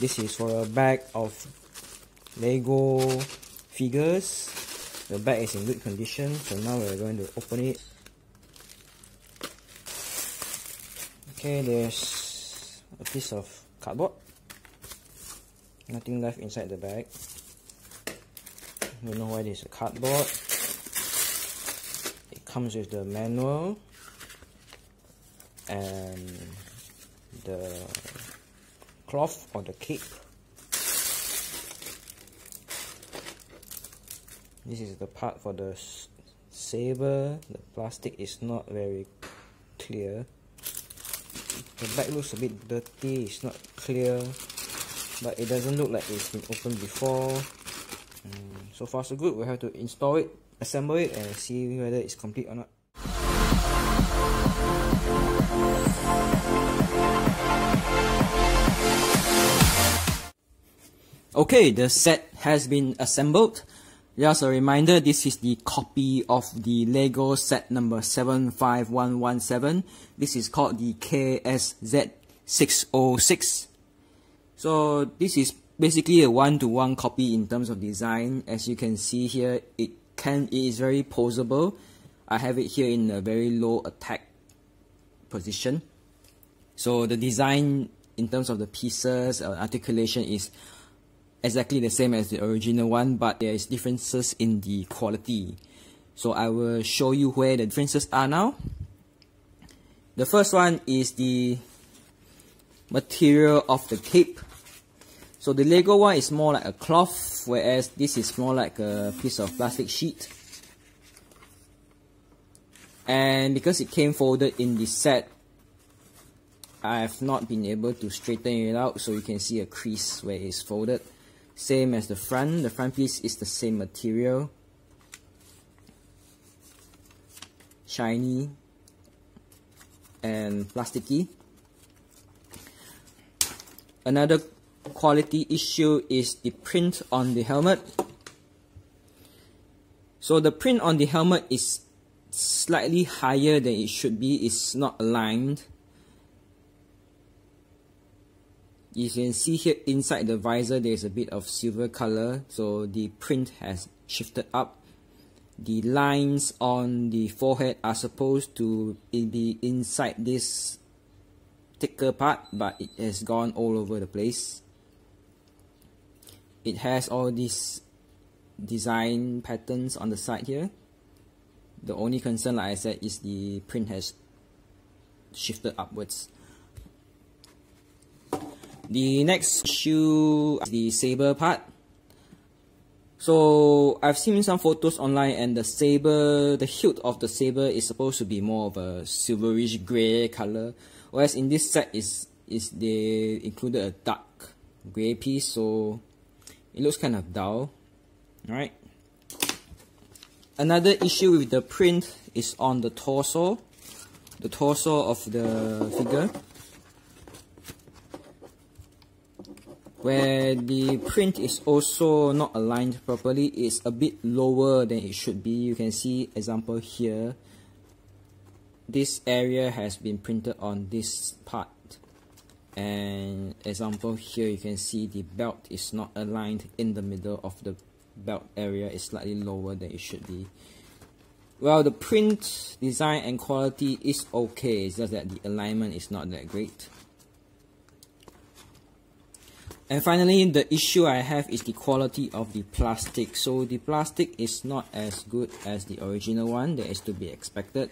This is for a bag of Lego figures. The bag is in good condition, so now we're going to open it. Okay, there's a piece of cardboard. Nothing left inside the bag. Don't know why there's a cardboard. It comes with the manual and the cloth or the cape. This is the part for the saber. The plastic is not very clear. The back looks a bit dirty, it's not clear, but it doesn't look like it's been opened before. Um, so far so good, we have to install it, assemble it and see whether it's complete or not. Okay, the set has been assembled. Just a reminder, this is the copy of the LEGO set number 75117. This is called the KSZ606. So this is basically a one-to-one -one copy in terms of design. As you can see here, it can it is very posable. I have it here in a very low attack position. So the design in terms of the pieces, uh, articulation is exactly the same as the original one but there is differences in the quality. So I will show you where the differences are now. The first one is the material of the cape so the Lego one is more like a cloth whereas this is more like a piece of plastic sheet. And because it came folded in the set I have not been able to straighten it out so you can see a crease where it's folded same as the front. The front piece is the same material. Shiny and plasticky. Another quality issue is the print on the helmet. So the print on the helmet is slightly higher than it should be. It's not aligned you can see here inside the visor there's a bit of silver color. So the print has shifted up. The lines on the forehead are supposed to be inside this thicker part but it has gone all over the place. It has all these design patterns on the side here. The only concern like I said is the print has shifted upwards the next shoe is the saber part. So I've seen some photos online and the saber, the hilt of the saber is supposed to be more of a silverish grey color. Whereas in this set is is they included a dark grey piece so it looks kind of dull. Alright. Another issue with the print is on the torso. The torso of the figure. Where the print is also not aligned properly it's a bit lower than it should be. You can see example here. This area has been printed on this part. And example here you can see the belt is not aligned in the middle of the belt area. Is slightly lower than it should be. Well the print design and quality is okay. It's just that the alignment is not that great and finally, the issue I have is the quality of the plastic. So the plastic is not as good as the original one, that is to be expected.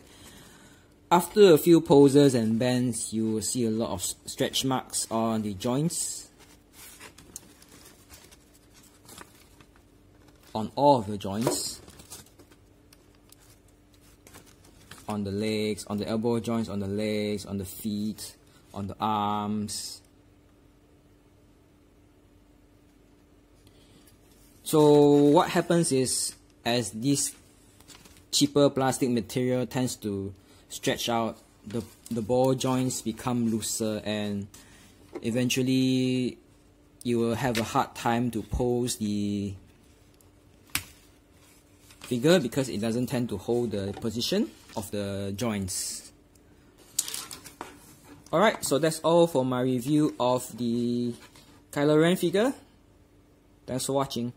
After a few poses and bends, you will see a lot of stretch marks on the joints. On all of the joints. On the legs, on the elbow joints, on the legs, on the feet, on the arms, So what happens is as this cheaper plastic material tends to stretch out, the, the ball joints become looser and eventually you will have a hard time to pose the figure because it doesn't tend to hold the position of the joints. Alright, so that's all for my review of the Kylo Ren figure. Thanks for watching.